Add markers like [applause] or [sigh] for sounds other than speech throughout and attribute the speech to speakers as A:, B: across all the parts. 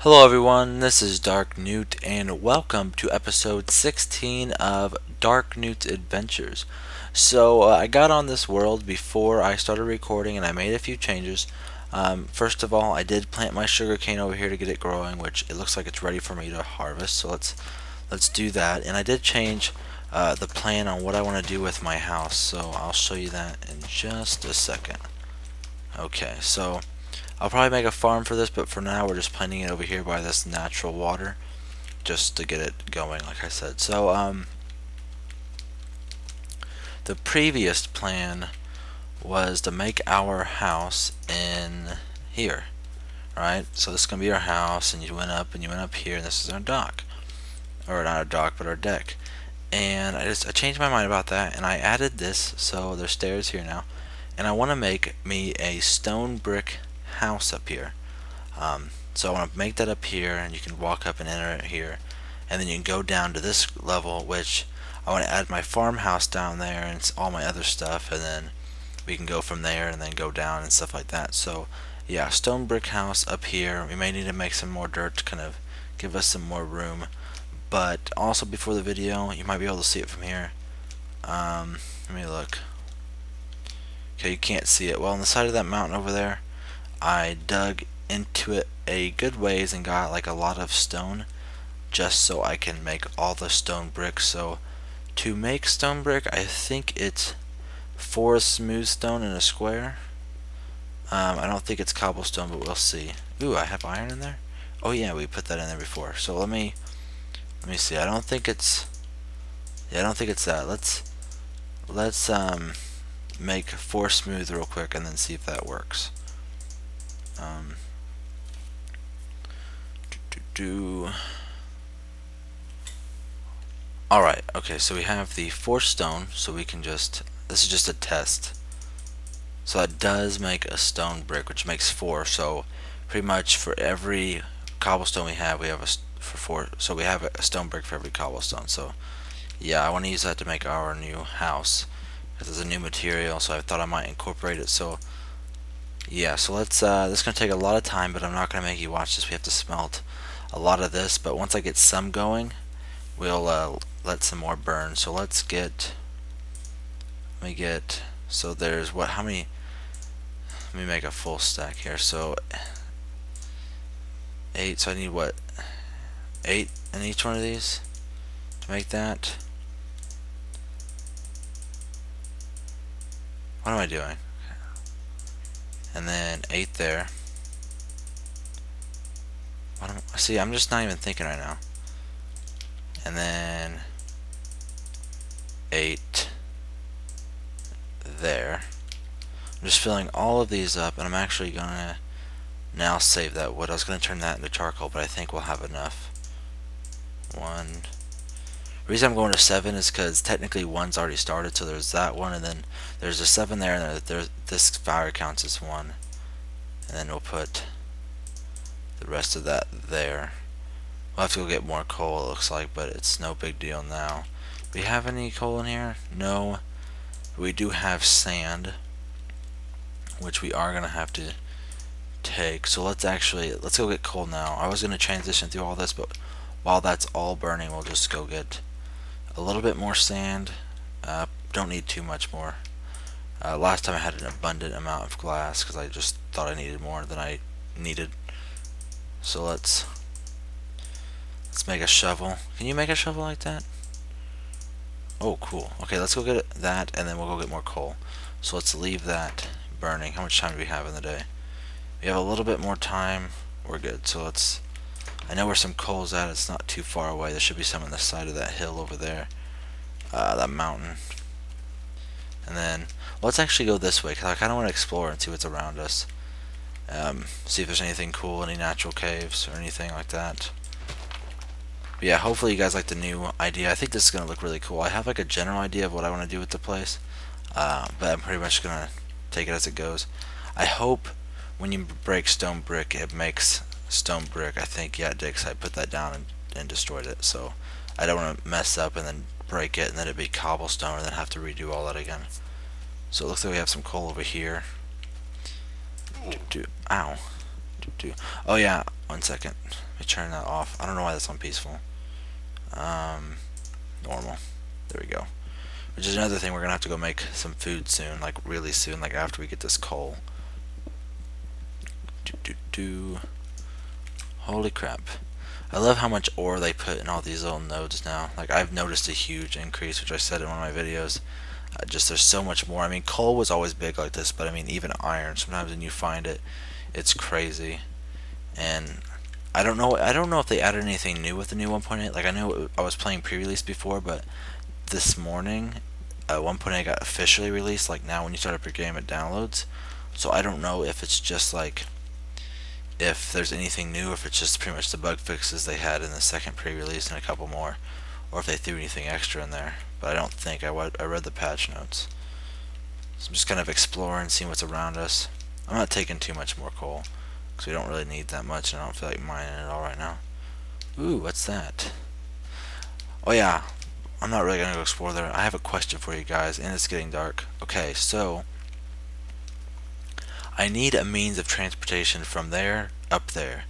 A: Hello everyone, this is Dark Newt and welcome to episode 16 of Dark Newt's Adventures. So uh, I got on this world before I started recording and I made a few changes. Um, first of all, I did plant my sugarcane over here to get it growing, which it looks like it's ready for me to harvest. So let's let's do that. And I did change uh, the plan on what I want to do with my house. So I'll show you that in just a second. Okay, so I'll probably make a farm for this, but for now we're just planting it over here by this natural water, just to get it going, like I said. So, um, the previous plan was to make our house in here, right? So this is going to be our house, and you went up, and you went up here, and this is our dock. Or not our dock, but our deck. And I just I changed my mind about that, and I added this, so there's stairs here now. And I want to make me a stone brick house up here. Um, so I want to make that up here and you can walk up and enter it here. And then you can go down to this level which I want to add my farmhouse down there and all my other stuff and then we can go from there and then go down and stuff like that. So yeah stone brick house up here. We may need to make some more dirt to kind of give us some more room. But also before the video you might be able to see it from here. Um, let me look. Okay you can't see it. Well on the side of that mountain over there I dug into it a good ways and got like a lot of stone just so I can make all the stone bricks so to make stone brick I think it's four smooth stone in a square. Um, I don't think it's cobblestone but we'll see. Ooh I have iron in there? Oh yeah we put that in there before. So let me let me see. I don't think it's yeah I don't think it's that. Let's let's um make four smooth real quick and then see if that works um, do, do, do. Alright, okay, so we have the four stone, so we can just, this is just a test. So that does make a stone brick, which makes four, so pretty much for every cobblestone we have, we have a, for four, so we have a stone brick for every cobblestone, so yeah, I want to use that to make our new house. This is a new material, so I thought I might incorporate it, so yeah, so let's, uh, this is going to take a lot of time, but I'm not going to make you watch this. We have to smelt a lot of this, but once I get some going, we'll uh, let some more burn. So let's get, let me get, so there's what, how many, let me make a full stack here. So, eight, so I need what, eight in each one of these to make that. What am I doing? And then 8 there. I don't, see, I'm just not even thinking right now. And then 8 there. I'm just filling all of these up, and I'm actually going to now save that wood. I was going to turn that into charcoal, but I think we'll have enough. One. The reason I'm going to 7 is because technically 1's already started, so there's that one, and then there's a 7 there, and there's, this fire counts as 1. And then we'll put the rest of that there. We'll have to go get more coal, it looks like, but it's no big deal now. Do we have any coal in here? No. We do have sand, which we are going to have to take. So let's actually, let's go get coal now. I was going to transition through all this, but while that's all burning, we'll just go get a little bit more sand. Uh, don't need too much more. Uh, last time I had an abundant amount of glass because I just thought I needed more than I needed. So let's let's make a shovel. Can you make a shovel like that? Oh, cool. Okay, let's go get that, and then we'll go get more coal. So let's leave that burning. How much time do we have in the day? We have a little bit more time. We're good. So let's I know where some coal's at. It's not too far away. There should be some on the side of that hill over there. Uh, that mountain. And then, let's actually go this way, because I kind of want to explore and see what's around us. Um, see if there's anything cool, any natural caves, or anything like that. But yeah, hopefully you guys like the new idea. I think this is going to look really cool. I have like a general idea of what I want to do with the place. Uh, but I'm pretty much going to take it as it goes. I hope when you break stone brick, it makes stone brick. I think, yeah, it did, I put that down and, and destroyed it. So I don't want to mess up and then break it and then it'd be cobblestone and then have to redo all that again. So it looks like we have some coal over here. Do, do, ow. Oh yeah, one second. Let me turn that off. I don't know why that's on peaceful. Um, normal. There we go. Which is another thing, we're going to have to go make some food soon, like really soon, like after we get this coal. Do, do, do. Holy crap. I love how much ore they put in all these little nodes now. Like I've noticed a huge increase, which I said in one of my videos. Uh, just there's so much more. I mean, coal was always big like this, but I mean, even iron. Sometimes when you find it, it's crazy. And I don't know. I don't know if they added anything new with the new 1.8. Like I know I was playing pre-release before, but this morning, uh, 1.8 got officially released. Like now, when you start up your game, it downloads. So I don't know if it's just like if there's anything new, if it's just pretty much the bug fixes they had in the second pre-release and a couple more, or if they threw anything extra in there. But I don't think I, I read the patch notes. So I'm just kind of exploring, seeing what's around us. I'm not taking too much more coal, because we don't really need that much, and I don't feel like mining it all right now. Ooh, what's that? Oh yeah, I'm not really to go explore there. I have a question for you guys, and it's getting dark. Okay, so I need a means of transportation from there up there.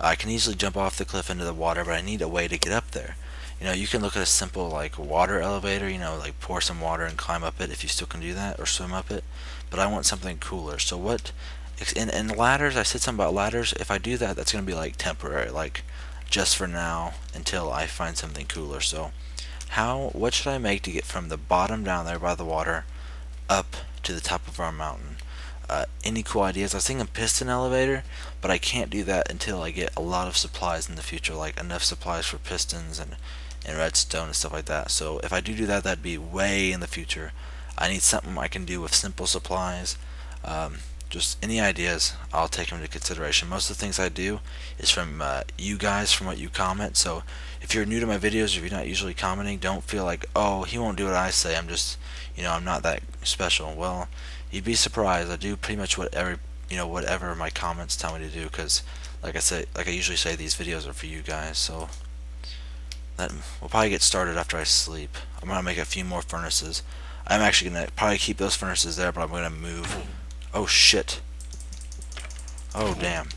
A: I can easily jump off the cliff into the water, but I need a way to get up there. You know, you can look at a simple like water elevator, you know, like pour some water and climb up it if you still can do that, or swim up it. But I want something cooler. So what? In, in ladders, I said something about ladders. If I do that, that's going to be like temporary, like just for now until I find something cooler. So how? What should I make to get from the bottom down there by the water up to the top of our mountain? Uh, any cool ideas. I was thinking piston elevator, but I can't do that until I get a lot of supplies in the future, like enough supplies for pistons and, and redstone and stuff like that. So if I do do that, that'd be way in the future. I need something I can do with simple supplies. Um, just any ideas, I'll take them into consideration. Most of the things I do is from uh, you guys, from what you comment. So if you're new to my videos, if you're not usually commenting, don't feel like, oh, he won't do what I say. I'm just, you know, I'm not that special. Well, you'd be surprised. I do pretty much whatever you know whatever my comments tell me to do because like I say like I usually say these videos are for you guys so that we'll probably get started after I sleep. I'm gonna make a few more furnaces. I'm actually gonna probably keep those furnaces there but I'm gonna move. Oh shit. Oh damn.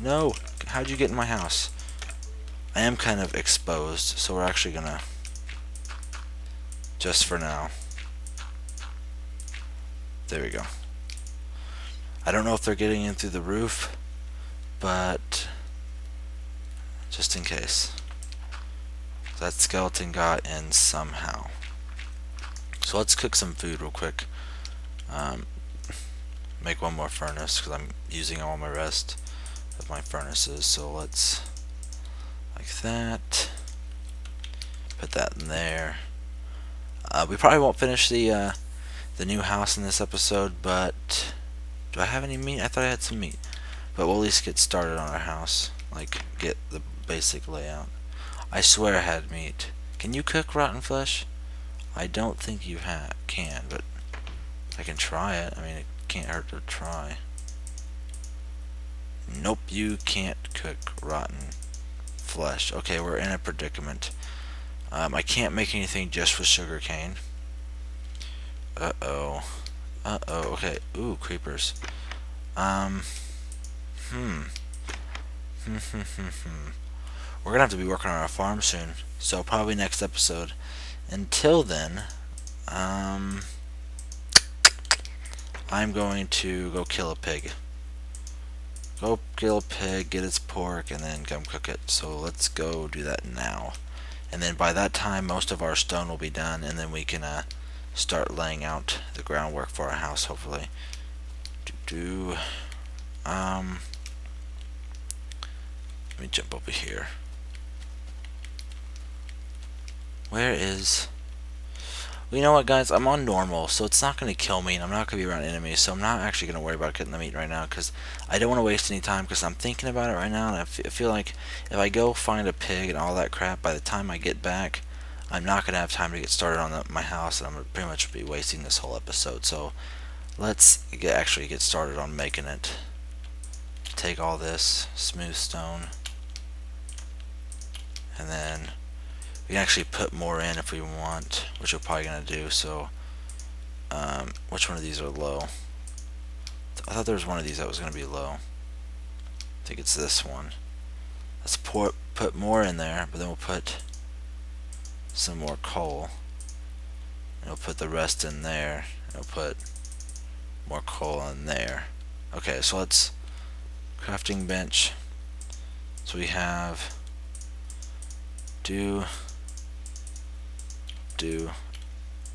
A: No. How'd you get in my house? I am kind of exposed so we're actually gonna just for now there we go. I don't know if they're getting in through the roof, but just in case. That skeleton got in somehow. So let's cook some food real quick. Um, make one more furnace because I'm using all my rest of my furnaces. So let's like that. Put that in there. Uh, we probably won't finish the uh, the new house in this episode, but do I have any meat? I thought I had some meat. But we'll at least get started on our house. Like, get the basic layout. I swear I had meat. Can you cook rotten flesh? I don't think you ha can, but I can try it. I mean, it can't hurt to try. Nope, you can't cook rotten flesh. Okay, we're in a predicament. Um, I can't make anything just with sugarcane. Uh-oh. Uh-oh, okay. Ooh, creepers. Um, hmm. [laughs] We're gonna have to be working on our farm soon, so probably next episode. Until then, um, I'm going to go kill a pig. Go kill a pig, get its pork, and then come cook it. So let's go do that now. And then by that time, most of our stone will be done, and then we can, uh, start laying out the groundwork for our house hopefully. Do um let me jump over here. Where is well, you know what guys? I'm on normal so it's not gonna kill me and I'm not gonna be around enemies so I'm not actually gonna worry about getting the meat right now because I don't want to waste any time because I'm thinking about it right now and I feel like if I go find a pig and all that crap by the time I get back I'm not going to have time to get started on the, my house, and I'm going to pretty much be wasting this whole episode. So let's get, actually get started on making it. Take all this smooth stone, and then we can actually put more in if we want, which we're probably going to do. So um, which one of these are low? I thought there was one of these that was going to be low. I think it's this one. Let's pour, put more in there, but then we'll put some more coal. We'll put the rest in there. We'll put more coal in there. Okay, so let's crafting bench. So we have do do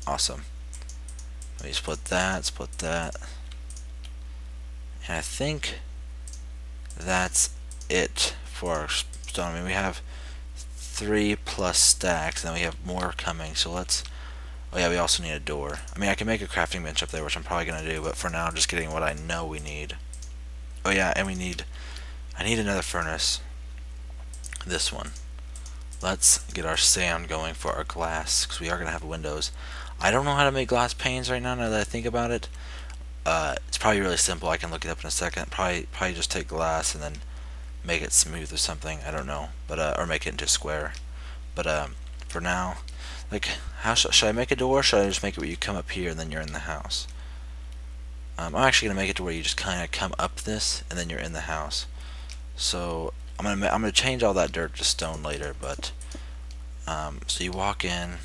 A: awesome. Let me split that, split that. And I think that's it for our stone. I mean, we have three plus stacks, and then we have more coming. So let's. Oh yeah, we also need a door. I mean, I can make a crafting bench up there, which I'm probably gonna do. But for now, I'm just getting what I know we need. Oh yeah, and we need. I need another furnace. This one. Let's get our sand going for our glass, because we are gonna have windows. I don't know how to make glass panes right now. Now that I think about it, uh, it's probably really simple. I can look it up in a second. Probably, probably just take glass and then make it smooth or something. I don't know, but uh, or make it into square. But um, for now, like, how sh should I make a door? should I just make it where you come up here and then you're in the house? Um, I'm actually gonna make it to where you just kind of come up this and then you're in the house. So I'm gonna I'm gonna change all that dirt to stone later, but um, so you walk in.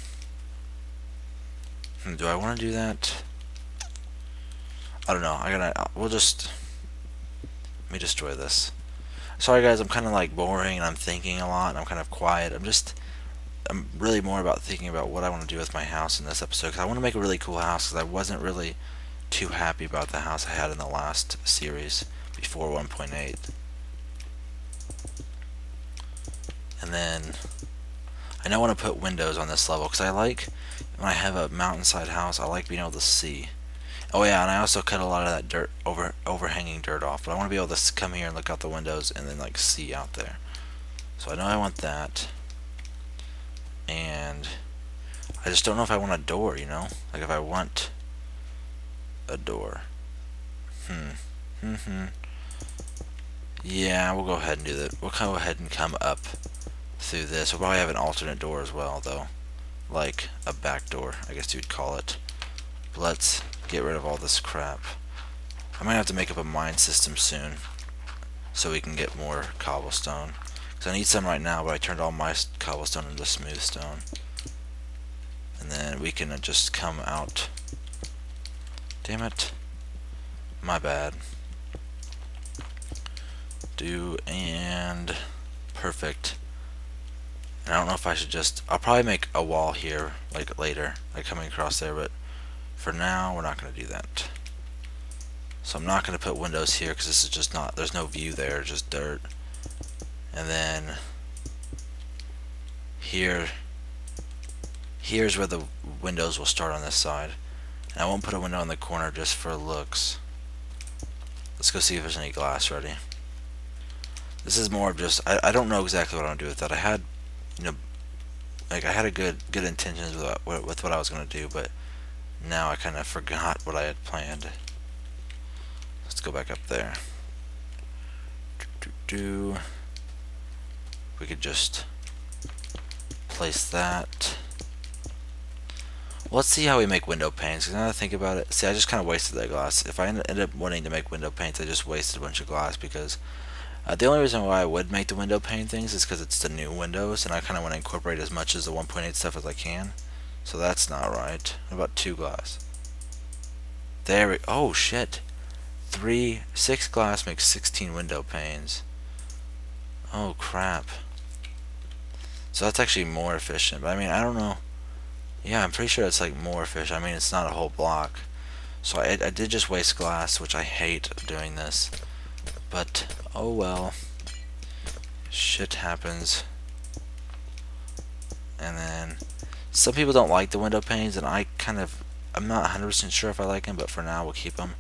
A: Hmm, do I want to do that? I don't know. I gotta. We'll just. Let me destroy this. Sorry guys, I'm kind of like boring and I'm thinking a lot and I'm kind of quiet. I'm just, I'm really more about thinking about what I want to do with my house in this episode because I want to make a really cool house because I wasn't really too happy about the house I had in the last series before 1.8. And then I now want to put windows on this level because I like when I have a mountainside house I like being able to see Oh yeah, and I also cut a lot of that dirt over overhanging dirt off. But I want to be able to come here and look out the windows and then like see out there. So I know I want that. And I just don't know if I want a door, you know? Like if I want a door. Hmm. Hmm hmm. Yeah, we'll go ahead and do that. We'll go ahead and come up through this. We'll probably have an alternate door as well, though. Like a back door, I guess you'd call it. But let's get rid of all this crap. I might have to make up a mine system soon so we can get more cobblestone. Because I need some right now, but I turned all my cobblestone into smooth stone. And then we can uh, just come out. Damn it. My bad. Do and perfect. And I don't know if I should just... I'll probably make a wall here, like later, like coming across there, but for now, we're not going to do that. So I'm not going to put windows here because this is just not, there's no view there, just dirt. And then here, here's where the windows will start on this side. And I won't put a window in the corner just for looks. Let's go see if there's any glass ready. This is more of just, I, I don't know exactly what I'm going to do with that. I had, you know, like I had a good good intentions with with what I was going to do, but now I kind of forgot what I had planned. Let's go back up there. Do, do, do. We could just place that. Well, let's see how we make window panes. Because now I think about it, see, I just kind of wasted that glass. If I end up wanting to make window panes, I just wasted a bunch of glass because uh, the only reason why I would make the window pane things is because it's the new windows, and I kind of want to incorporate as much as the 1.8 stuff as I can. So that's not right. What about two glass? There we oh shit. Three six glass makes sixteen window panes. Oh crap. So that's actually more efficient. But I mean I don't know. Yeah, I'm pretty sure it's like more efficient. I mean it's not a whole block. So I, I did just waste glass, which I hate doing this. But oh well. Shit happens. And then some people don't like the window panes, and I kind of, I'm not 100% sure if I like them, but for now we'll keep them.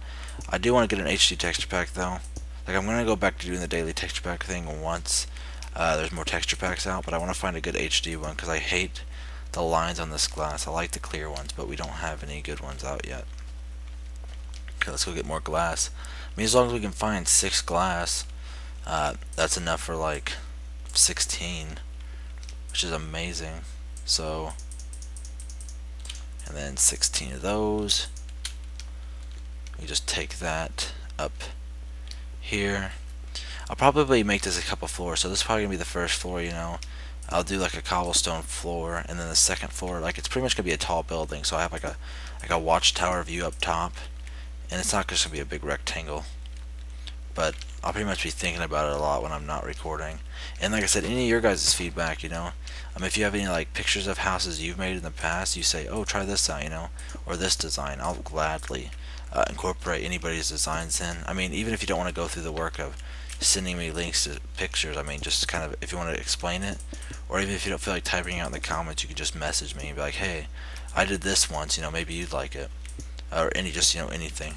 A: I do want to get an HD texture pack though. Like I'm going to go back to doing the daily texture pack thing once uh, there's more texture packs out, but I want to find a good HD one because I hate the lines on this glass. I like the clear ones, but we don't have any good ones out yet. Okay, let's go get more glass. I mean, as long as we can find six glass, uh, that's enough for like 16, which is amazing. So, and then 16 of those. We just take that up here. I'll probably make this a couple floors. So this is probably gonna be the first floor. You know, I'll do like a cobblestone floor, and then the second floor, like it's pretty much gonna be a tall building. So I have like a like a watchtower view up top, and it's not just gonna be a big rectangle. But I'll pretty much be thinking about it a lot when I'm not recording. And like I said, any of your guys' feedback, you know, um, if you have any like pictures of houses you've made in the past, you say, oh, try this out, you know, or this design, I'll gladly uh, incorporate anybody's designs in. I mean, even if you don't want to go through the work of sending me links to pictures, I mean, just kind of, if you want to explain it, or even if you don't feel like typing out in the comments, you can just message me and be like, hey, I did this once, you know, maybe you'd like it. Or any, just, you know, anything.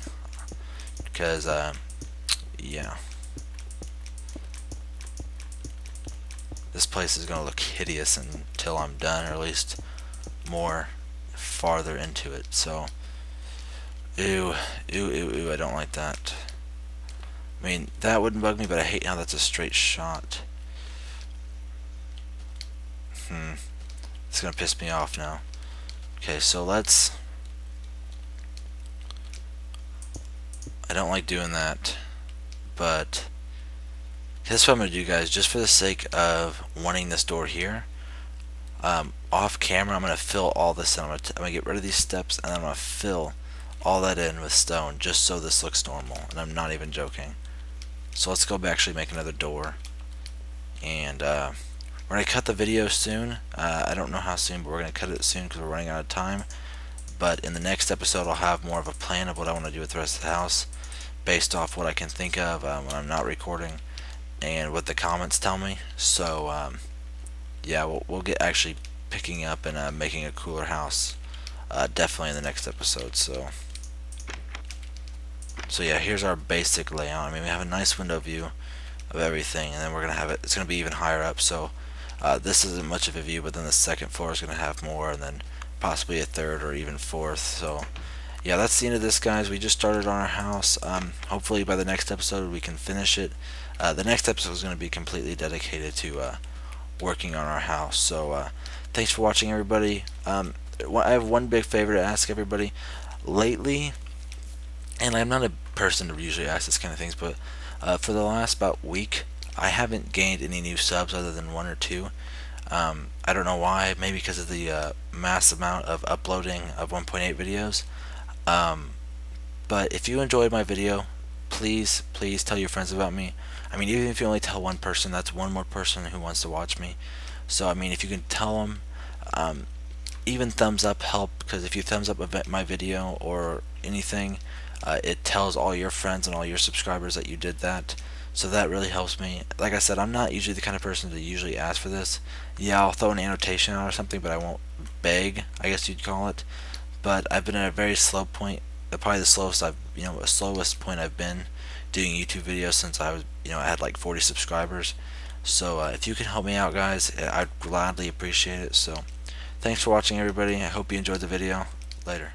A: Because, uh, yeah. This place is going to look hideous until I'm done, or at least more farther into it. So, ew, ew, ew, ew, I don't like that. I mean, that wouldn't bug me, but I hate how that's a straight shot. Hmm. It's going to piss me off now. Okay, so let's... I don't like doing that, but that's what I'm going to do guys, just for the sake of wanting this door here. Um, off camera I'm going to fill all this in. I'm going to get rid of these steps and I'm going to fill all that in with stone just so this looks normal. And I'm not even joking. So let's go back actually make another door. And uh, we're going to cut the video soon. Uh, I don't know how soon, but we're going to cut it soon because we're running out of time. But in the next episode I'll have more of a plan of what I want to do with the rest of the house based off what I can think of um, when I'm not recording and what the comments tell me. So um, yeah, we'll, we'll, get actually picking up and uh, making a cooler house uh, definitely in the next episode. So so yeah, here's our basic layout. I mean, we have a nice window view of everything, and then we're gonna have it. It's gonna be even higher up. So uh, this isn't much of a view, but then the second floor is gonna have more, and then possibly a third or even fourth. So yeah, that's the end of this, guys. We just started on our house. Um, hopefully by the next episode we can finish it. Uh, the next episode is going to be completely dedicated to uh, working on our house. So uh, thanks for watching, everybody. Um, I have one big favor to ask everybody. Lately, and I'm not a person to usually ask this kind of things, but uh, for the last about week, I haven't gained any new subs other than one or two. Um, I don't know why. Maybe because of the uh, mass amount of uploading of 1.8 videos. Um, but if you enjoyed my video, please, please tell your friends about me. I mean, even if you only tell one person, that's one more person who wants to watch me. So, I mean, if you can tell them, um, even thumbs up help, because if you thumbs up my video or anything, uh, it tells all your friends and all your subscribers that you did that. So that really helps me. Like I said, I'm not usually the kind of person to usually ask for this. Yeah, I'll throw an annotation out or something, but I won't beg, I guess you'd call it but I've been at a very slow point probably the slowest I've you know slowest point I've been doing YouTube videos since I was you know I had like 40 subscribers. So uh, if you can help me out guys I'd gladly appreciate it. So thanks for watching everybody. I hope you enjoyed the video. Later